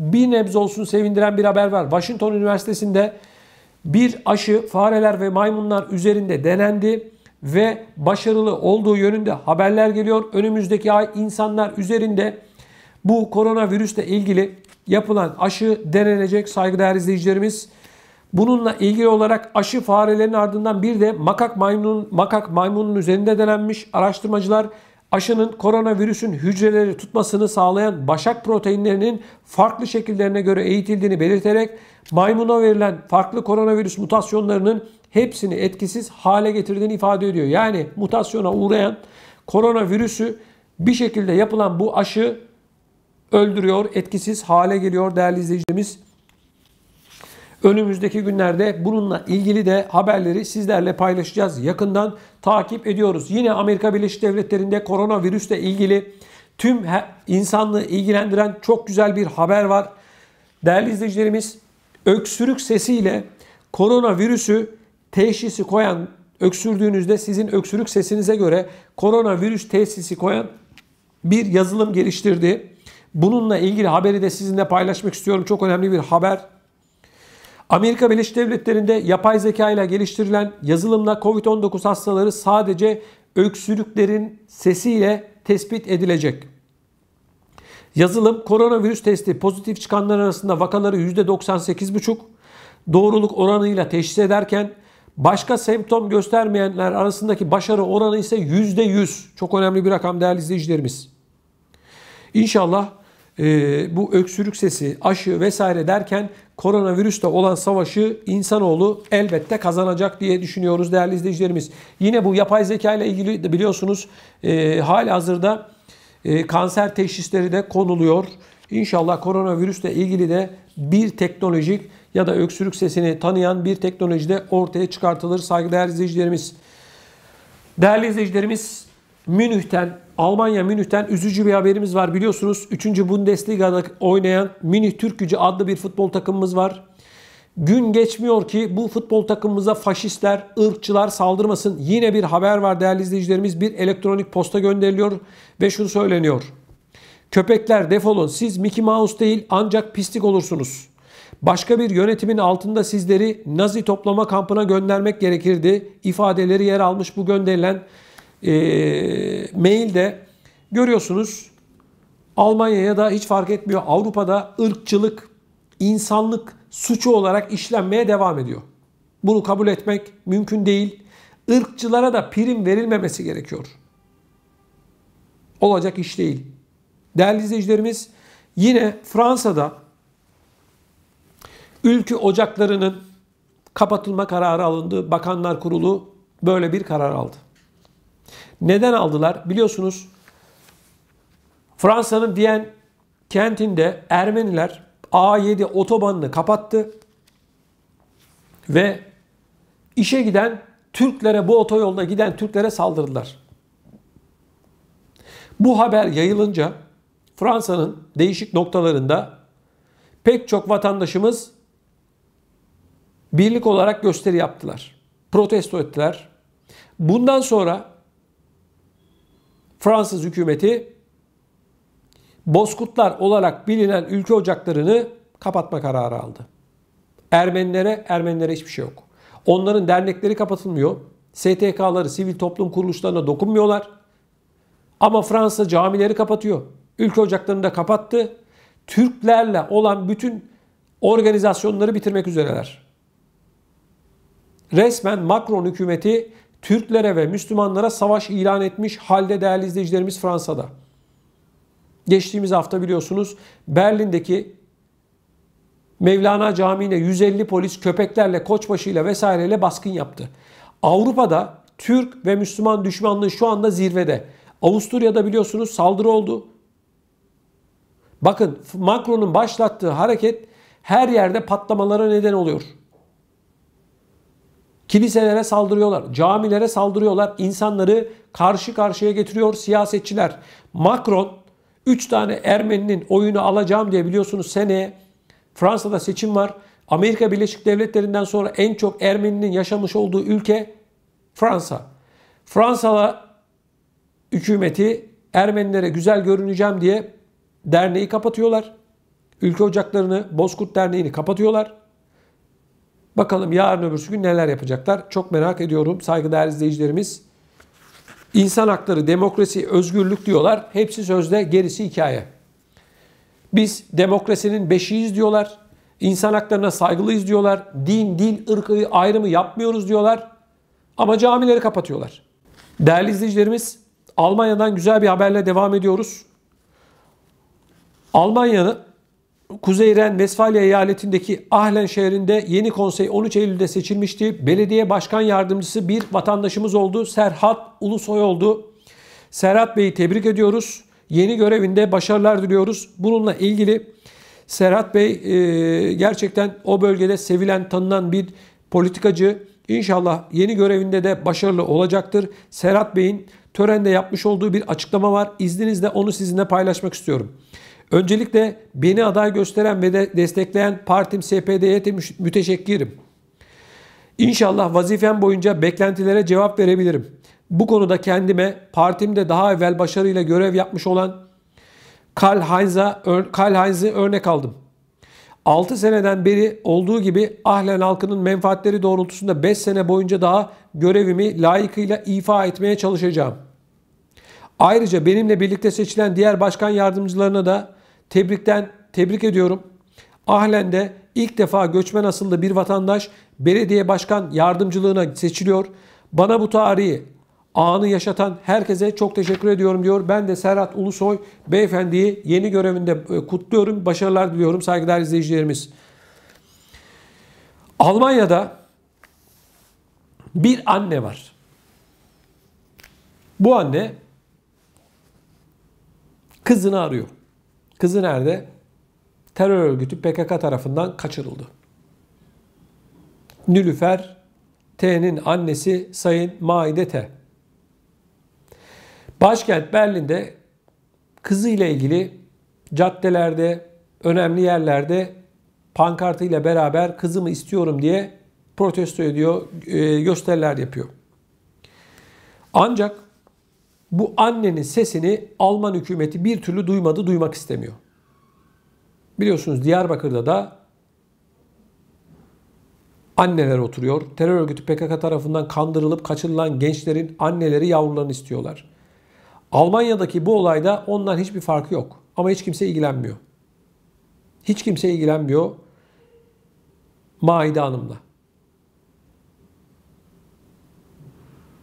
bir nebze olsun sevindiren bir haber var. Washington Üniversitesi'nde bir aşı fareler ve maymunlar üzerinde denendi ve başarılı olduğu yönünde haberler geliyor. Önümüzdeki ay insanlar üzerinde bu koronavirüsle ilgili yapılan aşı denenecek saygıdeğer izleyicilerimiz. Bununla ilgili olarak aşı farelerin ardından bir de makak maymunun makak maymunun üzerinde denenmiş. Araştırmacılar aşının koronavirüsün hücreleri tutmasını sağlayan başak proteinlerinin farklı şekillerine göre eğitildiğini belirterek maymuna verilen farklı koronavirüs mutasyonlarının hepsini etkisiz hale getirdiğini ifade ediyor. Yani mutasyona uğrayan koronavirüsü bir şekilde yapılan bu aşı öldürüyor, etkisiz hale geliyor değerli izleyicilerimiz. Önümüzdeki günlerde bununla ilgili de haberleri sizlerle paylaşacağız. Yakından takip ediyoruz. Yine Amerika Birleşik Devletleri'nde koronavirüsle ilgili tüm insanlığı ilgilendiren çok güzel bir haber var. Değerli izleyicilerimiz, öksürük sesiyle koronavirüsü teşhisi koyan, öksürdüğünüzde sizin öksürük sesinize göre koronavirüs teşhisi koyan bir yazılım geliştirdi. Bununla ilgili haberi de sizinle paylaşmak istiyorum. Çok önemli bir haber. Amerika Birleşik Devletleri'nde yapay zeka ile geliştirilen yazılımla COVID-19 hastaları sadece öksürüklerin sesiyle tespit edilecek. Yazılım koronavirüs testi pozitif çıkanlar arasında vakaları %98,5 doğruluk oranıyla teşhis ederken başka semptom göstermeyenler arasındaki başarı oranı ise %100. Çok önemli bir rakam değerli izleyicilerimiz. İnşallah e, bu öksürük sesi, aşı vesaire derken koronavirüsle olan savaşı insanoğlu elbette kazanacak diye düşünüyoruz değerli izleyicilerimiz. Yine bu yapay zeka ile ilgili de biliyorsunuz e, hali hazırda e, kanser teşhisleri de konuluyor. İnşallah koronavirüsle ilgili de bir teknolojik ya da öksürük sesini tanıyan bir teknoloji de ortaya çıkartılır saygıdeğer izleyicilerimiz. Değerli izleyicilerimiz Münih'ten, Almanya Münih'ten üzücü bir haberimiz var. Biliyorsunuz 3. Bundesliga'da oynayan Münih Türk Gücü adlı bir futbol takımımız var. Gün geçmiyor ki bu futbol takımımıza faşistler, ırkçılar saldırmasın. Yine bir haber var değerli izleyicilerimiz. Bir elektronik posta gönderiliyor ve şunu söyleniyor. Köpekler defolun siz Mickey Mouse değil ancak pislik olursunuz. Başka bir yönetimin altında sizleri Nazi toplama kampına göndermek gerekirdi. İfadeleri yer almış bu gönderilen e, mailde görüyorsunuz Almanya'ya da hiç fark etmiyor. Avrupa'da ırkçılık, insanlık suçu olarak işlenmeye devam ediyor. Bunu kabul etmek mümkün değil. Irkçılara da prim verilmemesi gerekiyor. Olacak iş değil. Değerli izleyicilerimiz yine Fransa'da ülke ocaklarının kapatılma kararı alındı. Bakanlar Kurulu böyle bir karar aldı. Neden aldılar? Biliyorsunuz Fransa'nın Viyen kentinde Ermeniler A7 otobanını kapattı ve işe giden Türklere bu otoyolda giden Türklere saldırdılar. Bu haber yayılınca Fransa'nın değişik noktalarında pek çok vatandaşımız birlik olarak gösteri yaptılar. Protesto ettiler. Bundan sonra Fransız hükümeti Bozkurtlar olarak bilinen ülke ocaklarını kapatma kararı aldı. Ermenilere, Ermenilere hiçbir şey yok. Onların dernekleri kapatılmıyor. STK'ları, sivil toplum kuruluşlarına dokunmuyorlar. Ama Fransa camileri kapatıyor. Ülke ocaklarını da kapattı. Türklerle olan bütün organizasyonları bitirmek üzereler. Resmen Macron hükümeti Türklere ve Müslümanlara savaş ilan etmiş halde değerli izleyicilerimiz Fransa'da. Geçtiğimiz hafta biliyorsunuz Berlin'deki Mevlana Camii'ne 150 polis köpeklerle, koçbaşıyla vesaireyle baskın yaptı. Avrupa'da Türk ve Müslüman düşmanlığı şu anda zirvede. Avusturya'da biliyorsunuz saldırı oldu. Bakın Macron'un başlattığı hareket her yerde patlamalara neden oluyor. Kiliselere saldırıyorlar, camilere saldırıyorlar, insanları karşı karşıya getiriyor siyasetçiler. Macron 3 tane Ermeninin oyunu alacağım diye biliyorsunuz seneye Fransa'da seçim var. Amerika Birleşik Devletleri'nden sonra en çok Ermeninin yaşamış olduğu ülke Fransa. Fransa hükümeti Ermenilere güzel görüneceğim diye derneği kapatıyorlar. ülke ocaklarını, Bozkurt Derneği'ni kapatıyorlar. Bakalım yarın öbürsü gün neler yapacaklar. Çok merak ediyorum saygıdeğer izleyicilerimiz. İnsan hakları, demokrasi, özgürlük diyorlar. Hepsi sözde, gerisi hikaye. Biz demokrasinin beşiğiyiz diyorlar. İnsan haklarına saygılıyız diyorlar. Din, dil, ırkı ayrımı yapmıyoruz diyorlar. Ama camileri kapatıyorlar. Değerli izleyicilerimiz, Almanya'dan güzel bir haberle devam ediyoruz. Almanya'nın Kuzey Ren Vesfalya eyaletindeki Ahlen şehrinde yeni konsey 13 Eylül'de seçilmişti. Belediye başkan yardımcısı bir vatandaşımız oldu. Serhat Ulusoy oldu. Serhat Bey'i tebrik ediyoruz. Yeni görevinde başarılar diliyoruz. Bununla ilgili Serhat Bey e, gerçekten o bölgede sevilen, tanınan bir politikacı. İnşallah yeni görevinde de başarılı olacaktır. Serhat Bey'in törende yapmış olduğu bir açıklama var. İzninizle onu sizinle paylaşmak istiyorum. Öncelikle beni aday gösteren ve de destekleyen partim SPD'ye müteşekkirim. İnşallah vazifem boyunca beklentilere cevap verebilirim. Bu konuda kendime partimde daha evvel başarıyla görev yapmış olan Karl Heinz'a Karl örnek aldım. 6 seneden beri olduğu gibi Ahlen halkının menfaatleri doğrultusunda 5 sene boyunca daha görevimi layıkıyla ifa etmeye çalışacağım. Ayrıca benimle birlikte seçilen diğer başkan yardımcılarına da tebrikten tebrik ediyorum. Ahlen'de ilk defa göçmen asıllı bir vatandaş belediye başkan yardımcılığına seçiliyor. Bana bu tarihi anı yaşatan herkese çok teşekkür ediyorum diyor. Ben de Serhat Ulusoy beyefendiyi yeni görevinde e, kutluyorum. Başarılar diliyorum saygıdeğer izleyicilerimiz. Almanya'da bir anne var. Bu anne kızını arıyor. Kızı nerede? Terör örgütü PKK tarafından kaçırıldı. Nülüfer T'nin annesi Sayın Maide T. Başkent Berlin'de kızıyla ilgili caddelerde, önemli yerlerde pankartıyla beraber kızımı istiyorum diye protesto ediyor, e, gösteriler yapıyor. Ancak bu annenin sesini Alman hükümeti bir türlü duymadı, duymak istemiyor. Biliyorsunuz Diyarbakır'da da anneler oturuyor. Terör örgütü PKK tarafından kandırılıp kaçırılan gençlerin anneleri yavrularını istiyorlar. Almanya'daki bu olayda ondan hiçbir farkı yok. Ama hiç kimse ilgilenmiyor. Hiç kimse ilgilenmiyor Maide Hanım'la.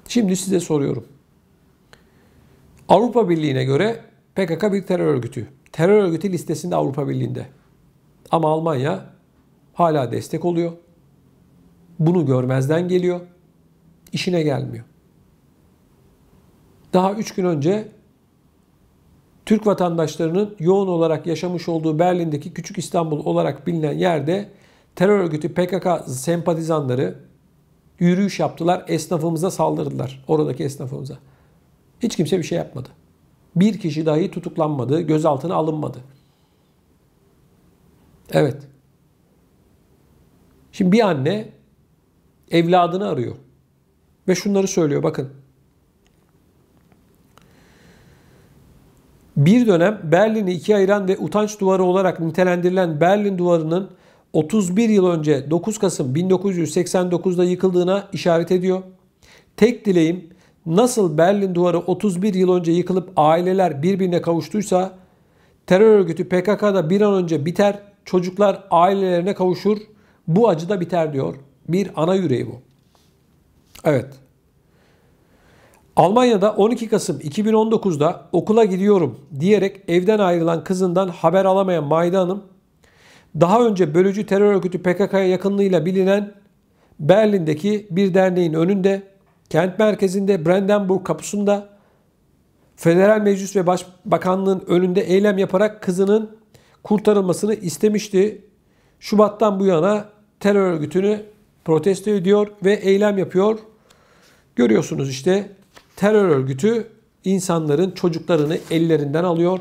Şimdi size soruyorum. Avrupa Birliği'ne göre PKK bir terör örgütü. Terör örgütü listesinde Avrupa Birliği'nde. Ama Almanya hala destek oluyor. Bunu görmezden geliyor. İşine gelmiyor. Daha 3 gün önce Türk vatandaşlarının yoğun olarak yaşamış olduğu Berlin'deki Küçük İstanbul olarak bilinen yerde terör örgütü PKK sempatizanları yürüyüş yaptılar. Esnafımıza saldırdılar. Oradaki esnafımıza. Hiç kimse bir şey yapmadı. Bir kişi dahi tutuklanmadı, gözaltına alınmadı. Evet. Şimdi bir anne evladını arıyor. Ve şunları söylüyor bakın. Bir dönem Berlin'i ikiye ayıran ve utanç duvarı olarak nitelendirilen Berlin Duvarı'nın 31 yıl önce 9 Kasım 1989'da yıkıldığına işaret ediyor. Tek dileğim nasıl Berlin Duvarı 31 yıl önce yıkılıp aileler birbirine kavuştuysa terör örgütü PKK'da bir an önce biter, çocuklar ailelerine kavuşur, bu acı da biter diyor. Bir ana yüreği bu. Evet. Almanya'da 12 Kasım 2019'da okula gidiyorum diyerek evden ayrılan kızından haber alamayan Mayda Hanım, daha önce bölücü terör örgütü PKK'ya yakınlığıyla bilinen Berlin'deki bir derneğin önünde, kent merkezinde Brandenburg kapısında Federal Meclis ve Başbakanlığın önünde eylem yaparak kızının kurtarılmasını istemişti. Şubat'tan bu yana terör örgütünü protesto ediyor ve eylem yapıyor. Görüyorsunuz işte terör örgütü insanların çocuklarını ellerinden alıyor